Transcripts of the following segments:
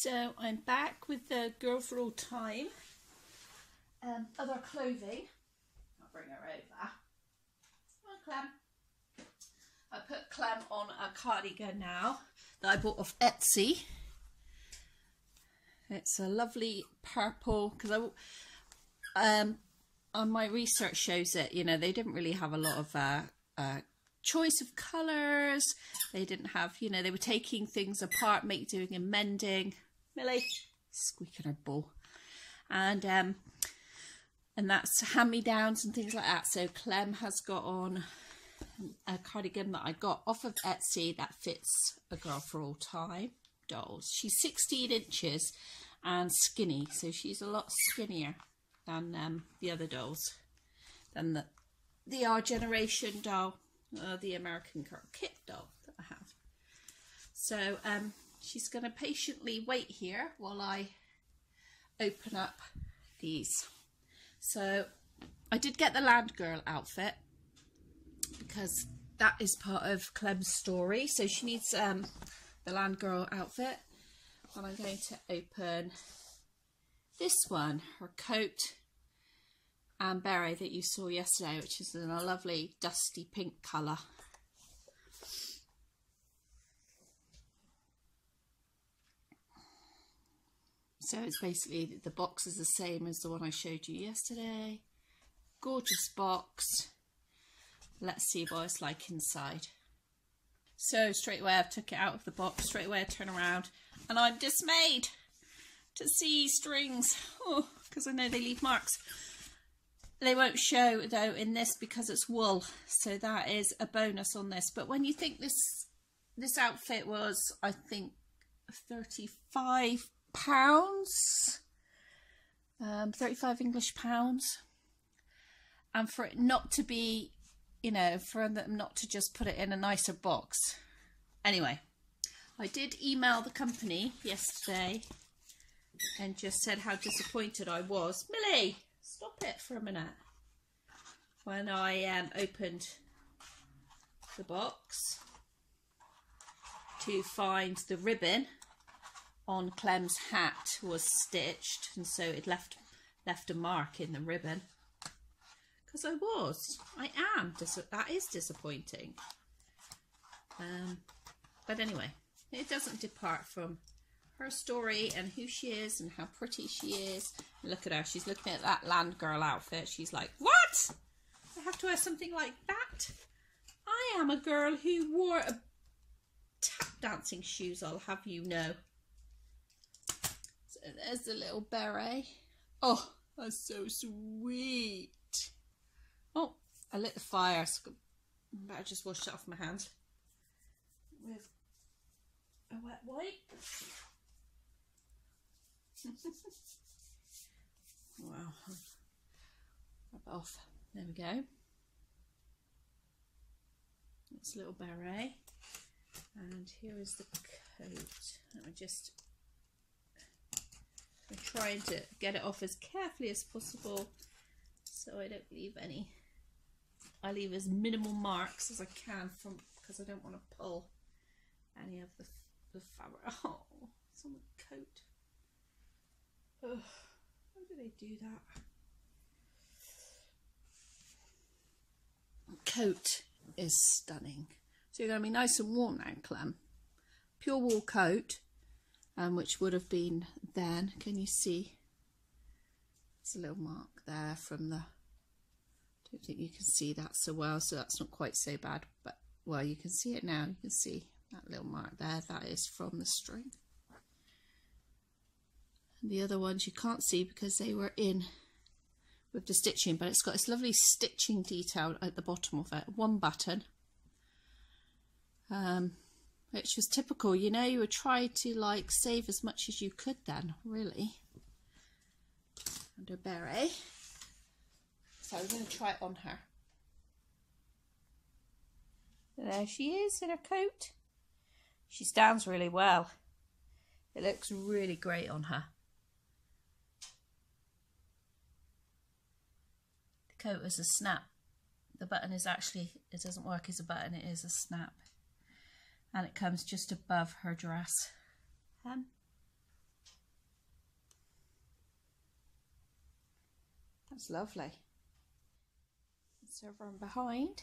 So I'm back with the Girl for All Time. Um, other clothing. I'll bring her over. On, Clem. I put Clem on a cardigan now that I bought off Etsy. It's a lovely purple because I um on my research shows it. You know they didn't really have a lot of uh, uh, choice of colours. They didn't have you know they were taking things apart, make doing and mending. Millie squeaking her bowl, and um and that's hand me downs and things like that. So Clem has got on a cardigan that I got off of Etsy that fits a girl for all time dolls. She's 16 inches and skinny, so she's a lot skinnier than um, the other dolls, than the the our generation doll, uh, the American Girl kit doll that I have. So um, she's going to patiently wait here while I open up these. So I did get the Land Girl outfit because that is part of Clem's story. So she needs um, the Land Girl outfit. And I'm going to open this one, her coat and beret that you saw yesterday, which is in a lovely dusty pink colour. So it's basically, the box is the same as the one I showed you yesterday. Gorgeous box. Let's see what it's like inside. So straight away I've took it out of the box, straight away I turn around and I'm dismayed to see strings because oh, I know they leave marks. They won't show though in this because it's wool so that is a bonus on this but when you think this this outfit was I think 35 pounds. Um, 35 English pounds. And for it not to be you know for them not to just put it in a nicer box. Anyway I did email the company yesterday and just said how disappointed I was. Millie stop it for a minute. When I um, opened the box to find the ribbon on Clem's hat was stitched and so it left left a mark in the ribbon. Because I was. I am that is disappointing. Um, but anyway it doesn't depart from her story and who she is and how pretty she is. Look at her. She's looking at that land girl outfit. She's like what? I have to wear something like that? I am a girl who wore tap dancing shoes I'll have you know there's the little beret. Oh, that's so sweet. Oh, I lit the fire. So I just wash it off my hands with a wet wipe. wow. Rub it off. There we go. That's a little beret. And here is the coat. Let me just I'm trying to get it off as carefully as possible so I don't leave any I leave as minimal marks as I can from because I don't want to pull any of the, the fabric. Oh it's on the coat. Ugh, how do they do that? Coat is stunning. So you're going to be nice and warm now Clem. Pure wool coat um, which would have been then. Can you see? it's a little mark there from the, I don't think you can see that so well, so that's not quite so bad, but well, you can see it now. You can see that little mark there. That is from the string. And the other ones you can't see because they were in with the stitching, but it's got this lovely stitching detail at the bottom of it. One button. Um, which was typical. You know, you would try to like save as much as you could then, really. Under beret. So I'm going to try it on her. There she is in her coat. She stands really well. It looks really great on her. The coat is a snap. The button is actually, it doesn't work as a button, it is a snap and it comes just above her dress hem. That's lovely. It's over and behind.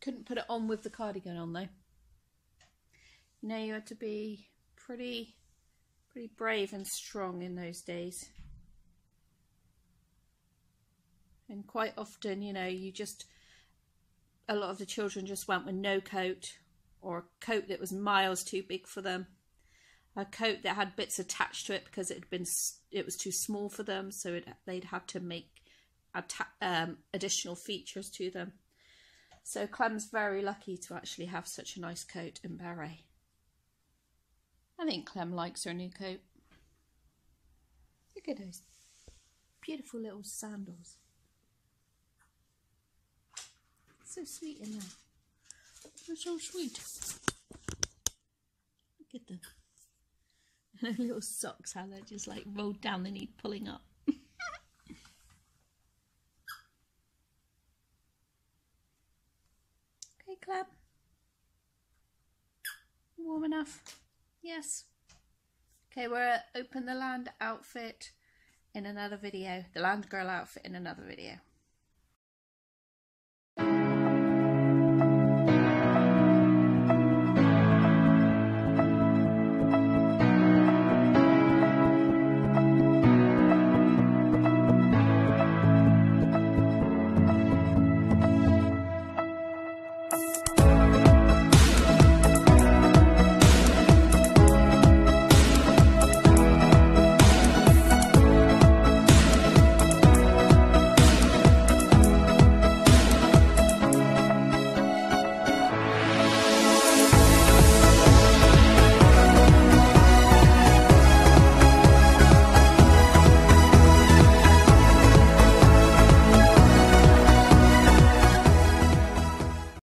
Couldn't put it on with the cardigan on though. You know you had to be pretty pretty brave and strong in those days. And quite often, you know, you just, a lot of the children just went with no coat or a coat that was miles too big for them. A coat that had bits attached to it because it had been, it was too small for them. So it, they'd have to make um, additional features to them. So Clem's very lucky to actually have such a nice coat and beret. I think Clem likes her new coat. Look at those beautiful little sandals. So sweet in there. They're so sweet. Look at them. And little socks, how they're just like rolled down, they need pulling up. okay, Clem. Warm enough? Yes. Okay, we're open the land outfit in another video. The land girl outfit in another video.